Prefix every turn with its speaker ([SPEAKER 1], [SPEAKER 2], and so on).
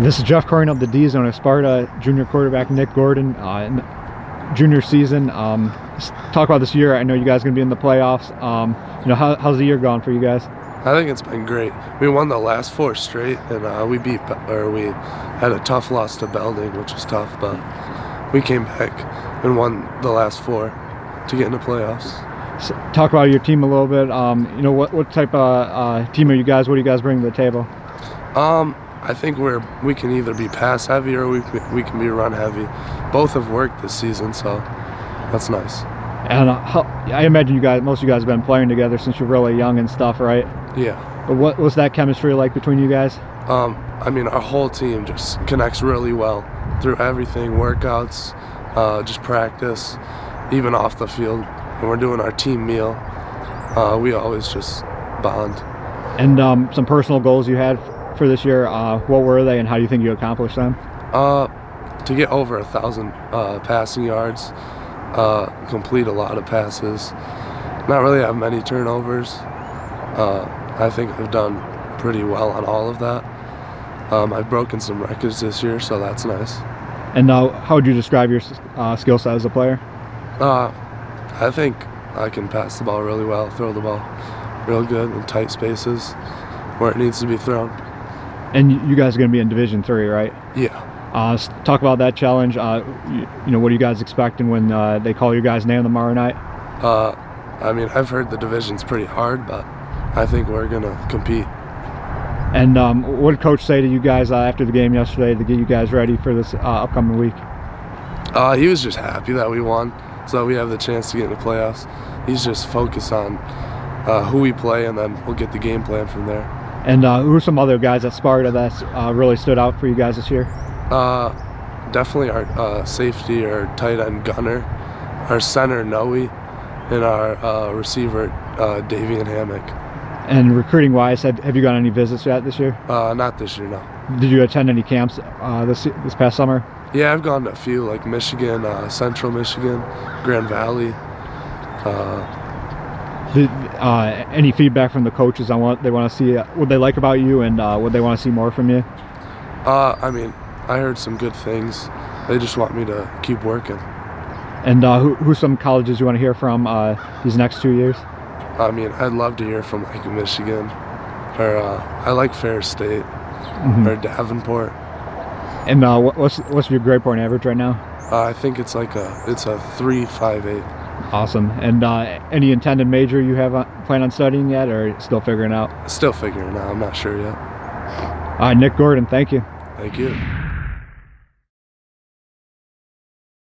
[SPEAKER 1] This is Jeff Corin of the D Zone at Sparta, junior quarterback Nic Gordon, uh, in junior season. Um, talk about this year. I know you guys are going to be in the playoffs. Um, you know, how, how's the year going for you guys?
[SPEAKER 2] I think it's been great. We won the last four straight, and uh, we beat or we had a tough loss to Belding, which was tough, but we came back and won the last four to get into the playoffs.
[SPEAKER 1] So, talk about your team a little bit. Um, you know, what what type of uh, team are you guys? What do you guys bring to the table?
[SPEAKER 2] Um, I think we're we can either be pass heavy or we we can be run heavy. Both have worked this season, so that's nice.
[SPEAKER 1] And uh, how, I imagine you guys, most of you guys, have been playing together since you're really young and stuff, right?
[SPEAKER 2] Yeah.
[SPEAKER 1] But what was that chemistry like between you guys?
[SPEAKER 2] Um, I mean, our whole team just connects really well through everything, workouts, uh, just practice, even off the field. When we're doing our team meal, uh, we always just bond.
[SPEAKER 1] And um, some personal goals you had for this year, uh, what were they and how do you think you accomplished them?
[SPEAKER 2] Uh, to get over a thousand uh, passing yards, uh, complete a lot of passes, not really have many turnovers. Uh, I think I've done pretty well on all of that. Um, I've broken some records this year, so that's nice.
[SPEAKER 1] And now, how would you describe your uh, skill set as a player?
[SPEAKER 2] Uh, I think I can pass the ball really well, throw the ball real good in tight spaces where it needs to be thrown.
[SPEAKER 1] And you guys are going to be in Division Three, right?
[SPEAKER 2] Yeah.
[SPEAKER 1] Uh, talk about that challenge. Uh, you, you, know, what are you guys expecting when uh, they call your guys' name tomorrow night?
[SPEAKER 2] Uh, I mean, I've heard the division's pretty hard, but I think we're going to compete.
[SPEAKER 1] And um, what did Coach say to you guys uh, after the game yesterday to get you guys ready for this uh, upcoming week?
[SPEAKER 2] Uh, he was just happy that we won, so we have the chance to get in the playoffs. He's just focused on uh, who we play, and then we'll get the game plan from there.
[SPEAKER 1] And uh, who are some other guys at Sparta that uh, really stood out for you guys this year?
[SPEAKER 2] definitely our safety, our tight end Gunner, our center Noe, and our receiver Davian Hammock.
[SPEAKER 1] And recruiting wise, have, have you got any visits yet this year?
[SPEAKER 2] Uh, not this year, no.
[SPEAKER 1] Did you attend any camps uh, this this past summer?
[SPEAKER 2] Yeah, I've gone to a few, like Michigan, uh, Central Michigan, Grand Valley.
[SPEAKER 1] Uh, Did, uh, any feedback from the coaches on what they want to see, uh, what they like about you, and what they want to see more from you?
[SPEAKER 2] I mean, I heard some good things. They just want me to keep working.
[SPEAKER 1] And who, who's some colleges you want to hear from these next two years?
[SPEAKER 2] I mean, I'd love to hear from like Michigan, or uh, I like Ferris State, mm-hmm. or Davenport.
[SPEAKER 1] And uh, what's what's your grade point average right now?
[SPEAKER 2] Uh, I think it's like a it's a three five eight.
[SPEAKER 1] Awesome. And uh, any intended major you have plan on studying yet, or still figuring out?
[SPEAKER 2] Still figuring out. I'm not sure yet.
[SPEAKER 1] All right, Nic Gordon. Thank you.
[SPEAKER 2] Thank you.